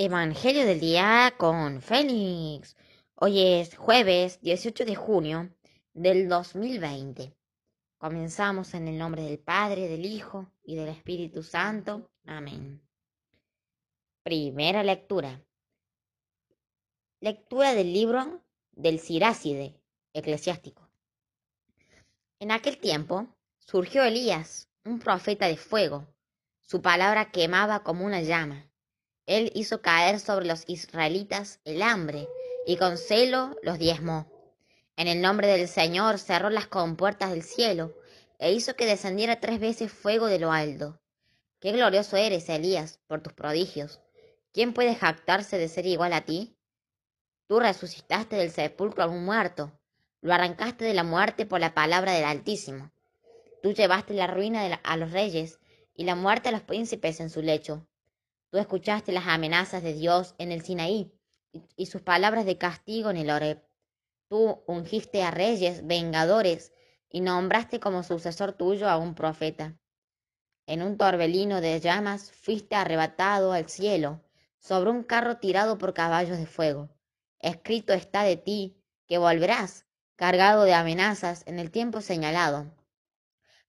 Evangelio del día con Félix. Hoy es jueves 18 de junio del 2020. Comenzamos en el nombre del Padre, del Hijo y del Espíritu Santo. Amén. Primera lectura. Lectura del libro del Siráside, eclesiástico. En aquel tiempo surgió Elías, un profeta de fuego. Su palabra quemaba como una llama él hizo caer sobre los israelitas el hambre y con celo los diezmó. En el nombre del Señor cerró las compuertas del cielo e hizo que descendiera tres veces fuego de lo alto. Qué glorioso eres, Elías, por tus prodigios. ¿Quién puede jactarse de ser igual a ti? Tú resucitaste del sepulcro a un muerto, lo arrancaste de la muerte por la palabra del Altísimo. Tú llevaste la ruina a los reyes y la muerte a los príncipes en su lecho. Tú escuchaste las amenazas de Dios en el Sinaí y sus palabras de castigo en el Oreb. Tú ungiste a reyes vengadores y nombraste como sucesor tuyo a un profeta. En un torbellino de llamas fuiste arrebatado al cielo sobre un carro tirado por caballos de fuego. Escrito está de ti que volverás cargado de amenazas en el tiempo señalado,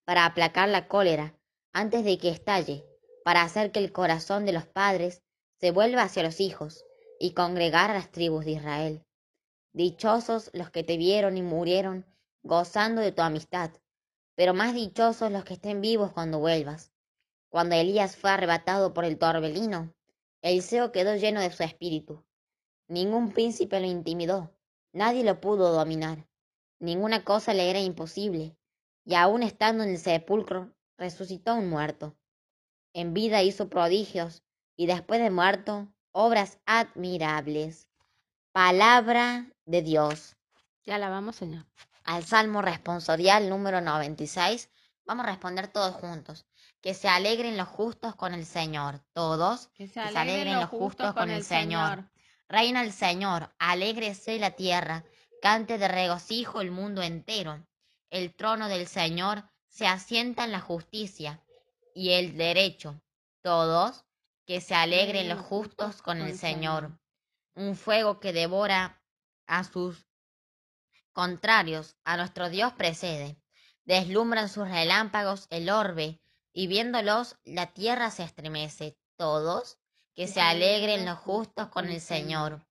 para aplacar la cólera antes de que estalle para hacer que el corazón de los padres se vuelva hacia los hijos y congregar a las tribus de Israel. Dichosos los que te vieron y murieron gozando de tu amistad, pero más dichosos los que estén vivos cuando vuelvas. Cuando Elías fue arrebatado por el torbellino, Eliseo quedó lleno de su espíritu. Ningún príncipe lo intimidó, nadie lo pudo dominar, ninguna cosa le era imposible, y aun estando en el sepulcro, resucitó un muerto. En vida hizo prodigios y después de muerto, obras admirables. Palabra de Dios. Ya la vamos, Señor. Al Salmo responsorial número 96, vamos a responder todos juntos. Que se alegren los justos con el Señor. Todos. Que se alegren, los justos con el Señor. Reina el Señor, alégrese la tierra, cante de regocijo el mundo entero. El trono del Señor se asienta en la justicia y el derecho. Todos que se alegren los justos con el Señor. Un fuego que devora a sus contrarios, a nuestro Dios precede. Deslumbran sus relámpagos el orbe, y viéndolos la tierra se estremece. Todos que se alegren los justos con el Señor.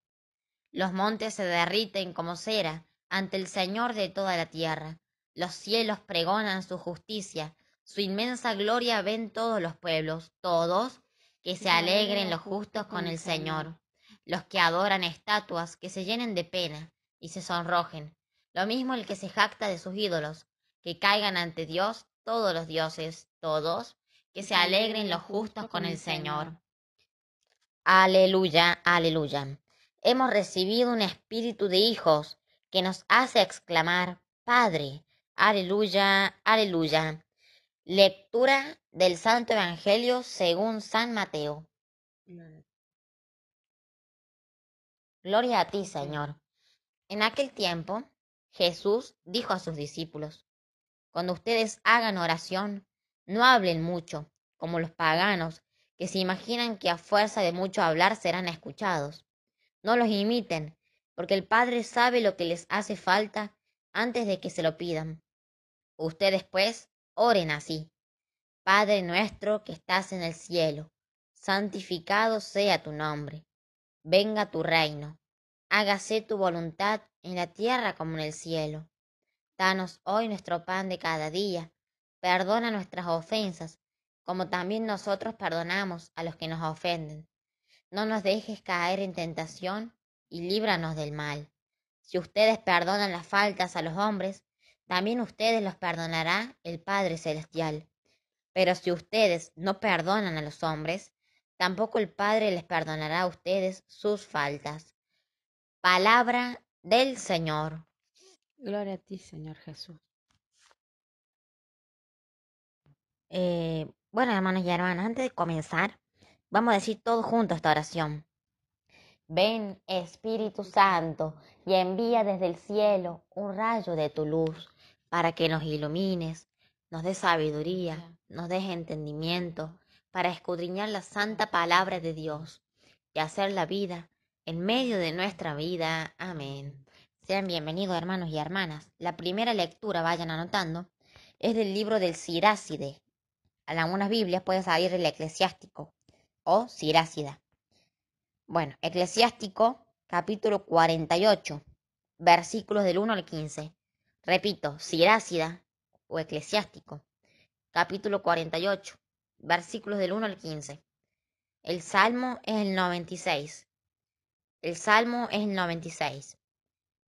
Los montes se derriten como cera ante el Señor de toda la tierra. Los cielos pregonan su justicia, su inmensa gloria ven todos los pueblos, todos, que se alegren los justos con el Señor, los que adoran estatuas, que se llenen de pena y se sonrojen, lo mismo el que se jacta de sus ídolos, que caigan ante Dios todos los dioses, todos, que se alegren los justos con el Señor. Aleluya, aleluya. Hemos recibido un espíritu de hijos que nos hace exclamar, Padre, aleluya, aleluya. Lectura del Santo Evangelio según San Mateo. Gloria a ti, Señor. En aquel tiempo, Jesús dijo a sus discípulos, Cuando ustedes hagan oración, no hablen mucho, como los paganos, que se imaginan que a fuerza de mucho hablar serán escuchados. No los imiten, porque el Padre sabe lo que les hace falta antes de que se lo pidan. Ustedes, pues, Oren así. Padre nuestro que estás en el cielo, santificado sea tu nombre. Venga tu reino. Hágase tu voluntad en la tierra como en el cielo. Danos hoy nuestro pan de cada día. Perdona nuestras ofensas, como también nosotros perdonamos a los que nos ofenden. No nos dejes caer en tentación y líbranos del mal. Si ustedes perdonan las faltas a los hombres, también ustedes los perdonará el Padre Celestial. Pero si ustedes no perdonan a los hombres, tampoco el Padre les perdonará a ustedes sus faltas. Palabra del Señor. Gloria a ti, Señor Jesús. Eh, bueno, hermanos y hermanas, antes de comenzar, vamos a decir todos juntos esta oración. Ven, Espíritu Santo, y envía desde el cielo un rayo de tu luz para que nos ilumines, nos des sabiduría, nos des entendimiento, para escudriñar la santa palabra de Dios y hacer la vida en medio de nuestra vida. Amén. Sean bienvenidos hermanos y hermanas. La primera lectura, vayan anotando, es del libro del Siráside. En algunas Biblias puede salir el eclesiástico o Sirásida. Bueno, eclesiástico capítulo 48, versículos del 1 al 15. Repito, Sirácida o eclesiástico, capítulo 48, versículos del 1 al 15. El salmo es el 96. El salmo es el 96.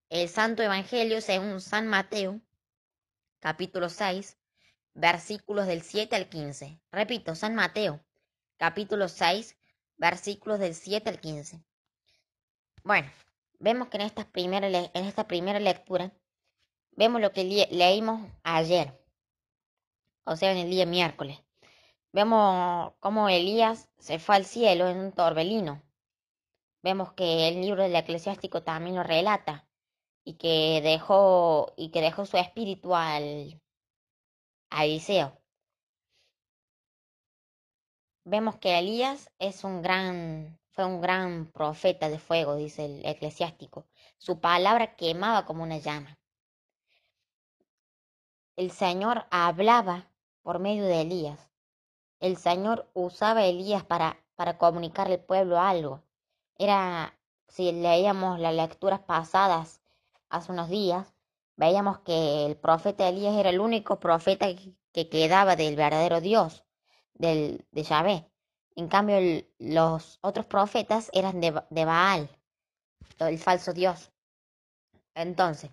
El Santo Evangelio según San Mateo, capítulo 6, versículos del 7 al 15. Repito, San Mateo, capítulo 6, versículos del 7 al 15. Bueno, vemos que en esta primera, en esta primera lectura vemos lo que leímos ayer, o sea, en el día miércoles. Vemos cómo Elías se fue al cielo en un torbelino. Vemos que el libro del eclesiástico también lo relata y que dejó y que dejó su espíritu al a Eliseo. Vemos que Elías es un gran fue un gran profeta de fuego, dice el eclesiástico. Su palabra quemaba como una llama. El Señor hablaba por medio de Elías. El Señor usaba Elías para, para comunicarle al pueblo algo. Era, si leíamos las lecturas pasadas hace unos días, veíamos que el profeta Elías era el único profeta que, quedaba del verdadero Dios, del, de Yahvé. En cambio, los otros profetas eran de, de Baal, el falso Dios. Entonces,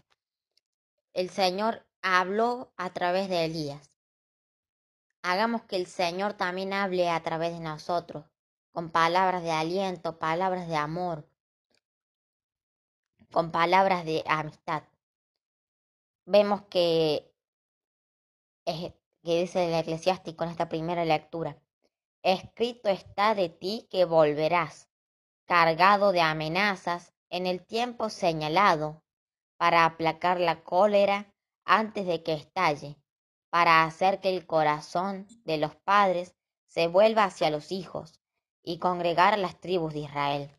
el Señor habló a través de Elías. Hagamos que el Señor también hable a través de nosotros, con palabras de aliento, palabras de amor, con palabras de amistad. Vemos que, que dice el eclesiástico en esta primera lectura, Escrito está de ti que volverás, cargado de amenazas en el tiempo señalado, para aplacar la cólera antes de que estalle, para hacer que el corazón de los padres se vuelva hacia los hijos y congregar a las tribus de Israel.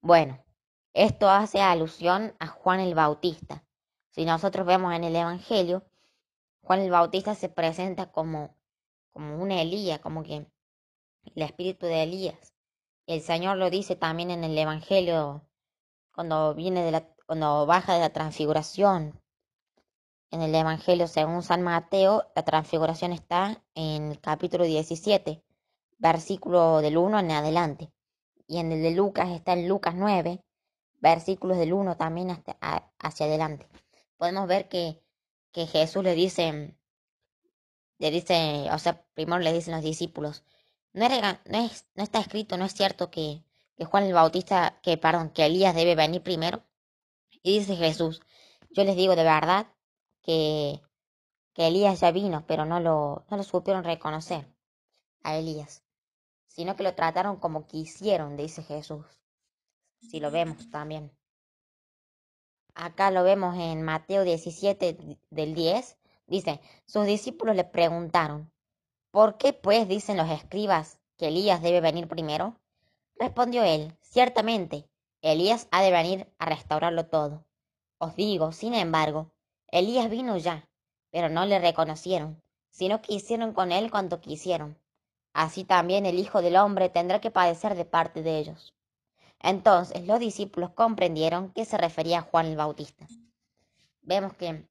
Bueno, esto hace alusión a Juan el Bautista. Si nosotros vemos en el Evangelio, Juan el Bautista se presenta como, como una Elía, como que el espíritu de Elías. El Señor lo dice también en el Evangelio cuando viene de la, cuando baja de la transfiguración. En el Evangelio según San Mateo, la transfiguración está en el capítulo 17, versículo del 1 en adelante. Y en el de Lucas está en Lucas 9, versículos del 1 también hasta, hacia adelante. Podemos ver que, que Jesús le dice, le dice, o sea, primero le dicen los discípulos, no, está escrito, no es cierto que, que Juan el Bautista, que perdón, que Elías debe venir primero. Y dice Jesús, yo les digo de verdad que, que Elías ya vino, pero no lo, no lo supieron reconocer a Elías, sino que lo trataron como quisieron, dice Jesús. Si lo vemos también. Acá lo vemos en Mateo 17 del 10. Dice, sus discípulos le preguntaron, ¿Por qué, pues, dicen los escribas que Elías debe venir primero? Respondió él, ciertamente, Elías ha de venir a restaurarlo todo. Os digo, sin embargo, Elías vino ya, pero no le reconocieron, sino que hicieron con él cuanto quisieron. Así también el Hijo del Hombre tendrá que padecer de parte de ellos. Entonces los discípulos comprendieron que se refería a Juan el Bautista. Vemos que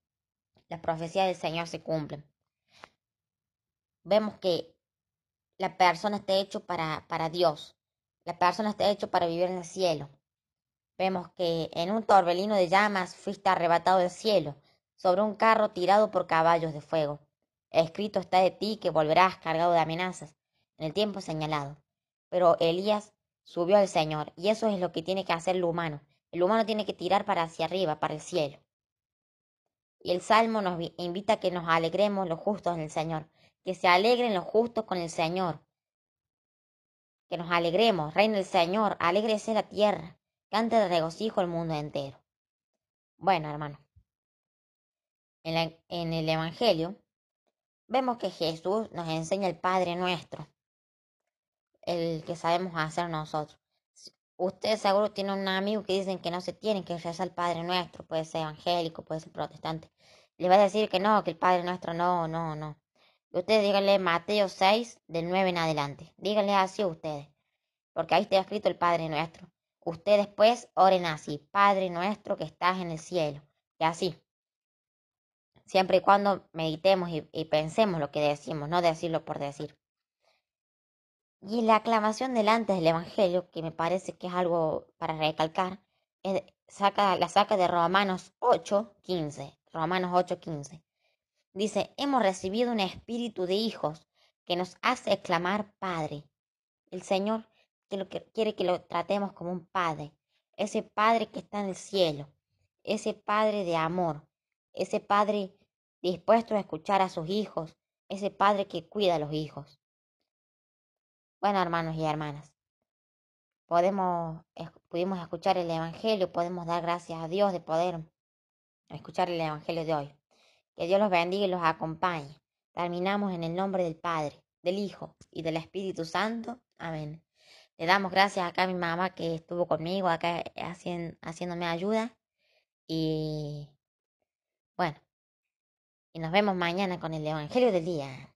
las profecías del Señor se cumplen vemos que la persona está hecho para, para Dios. La persona está hecho para vivir en el cielo. Vemos que en un torbellino de llamas fuiste arrebatado del cielo, sobre un carro tirado por caballos de fuego. Escrito está de ti que volverás cargado de amenazas en el tiempo señalado. Pero Elías subió al Señor, y eso es lo que tiene que hacer el humano. El humano tiene que tirar para hacia arriba, para el cielo. Y el Salmo nos invita a que nos alegremos los justos en el Señor, que se alegren los justos con el Señor. Que nos alegremos, reina del Señor, alégrese la tierra, cante de regocijo el mundo entero. Bueno, hermano, en, el Evangelio vemos que Jesús nos enseña el Padre nuestro, el que sabemos hacer nosotros. Ustedes seguro tienen un amigo que dicen que no se tienen que rezar al Padre Nuestro, puede ser evangélico, puede ser protestante. Le va a decir que no, que el Padre Nuestro no, no, no. Ustedes díganle Mateo 6, del 9 en adelante. Díganle así a ustedes, porque ahí está escrito el Padre Nuestro. Ustedes pues oren así, Padre Nuestro que estás en el cielo. Y así. Siempre y cuando meditemos y, pensemos lo que decimos, no decirlo por decir. Y la aclamación delante del Evangelio, que me parece que es algo para recalcar, saca, la saca de Romanos 8, 15. Romanos 8, 15. Dice, hemos recibido un espíritu de hijos que nos hace exclamar Padre. El Señor quiere que lo tratemos como un Padre, ese Padre que está en el cielo, ese Padre de amor, ese Padre dispuesto a escuchar a sus hijos, ese Padre que cuida a los hijos. Bueno, hermanos y hermanas, podemos, pudimos escuchar el Evangelio, podemos dar gracias a Dios de poder escuchar el Evangelio de hoy. Que Dios los bendiga y los acompañe. Terminamos en el nombre del Padre, del Hijo y del Espíritu Santo. Amén. Le damos gracias acá a mi mamá que estuvo conmigo, acá haciéndome ayuda. Y bueno, y nos vemos mañana con el Evangelio del Día.